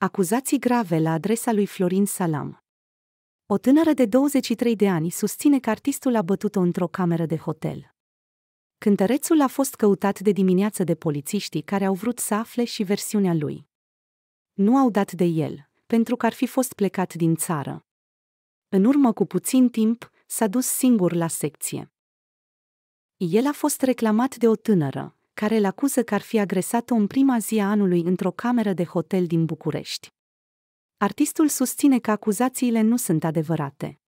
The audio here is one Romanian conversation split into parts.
Acuzații grave la adresa lui Florin Salam. O tânără de 23 de ani susține că artistul a bătut-o într-o cameră de hotel. Cântărețul a fost căutat de dimineață de polițiștii care au vrut să afle și versiunea lui. Nu au dat de el, pentru că ar fi fost plecat din țară. În urmă cu puțin timp, s-a dus singur la secție. El a fost reclamat de o tânără, care îl acuză că ar fi agresat-o în prima zi a anului într-o cameră de hotel din București. Artistul susține că acuzațiile nu sunt adevărate.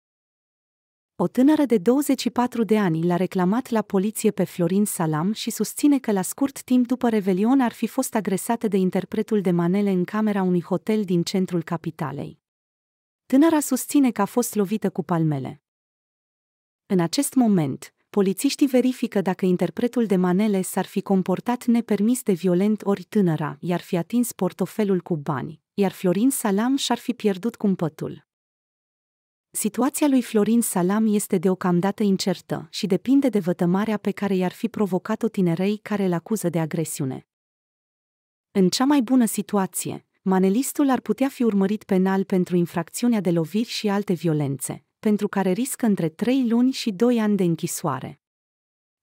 O tânără de 24 de ani l-a reclamat la poliție pe Florin Salam și susține că la scurt timp după Revelion ar fi fost agresată de interpretul de manele în camera unui hotel din centrul capitalei. Tânăra susține că a fost lovită cu palmele. În acest moment, polițiștii verifică dacă interpretul de manele s-ar fi comportat nepermis de violent ori tânăra, iar fi atins portofelul cu bani, iar Florin Salam și-ar fi pierdut cumpătul. Situația lui Florin Salam este deocamdată incertă și depinde de vătămarea pe care i-ar fi provocat-o tinerei care îl acuză de agresiune. În cea mai bună situație, manelistul ar putea fi urmărit penal pentru infracțiunea de loviri și alte violențe, pentru care riscă între 3 luni și 2 ani de închisoare.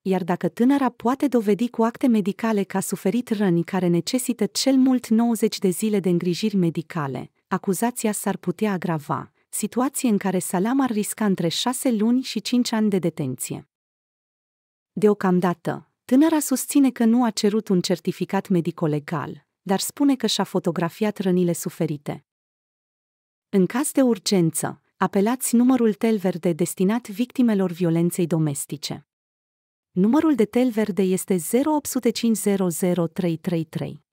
Iar dacă tânăra poate dovedi cu acte medicale că a suferit răni care necesită cel mult 90 de zile de îngrijiri medicale, acuzația s-ar putea agrava, situație în care Salam ar risca între 6 luni și 5 ani de detenție. Deocamdată, tânăra susține că nu a cerut un certificat medico-legal, dar spune că și-a fotografiat rănile suferite. În caz de urgență, apelați numărul tel verde destinat victimelor violenței domestice. Numărul de tel verde este 08500333.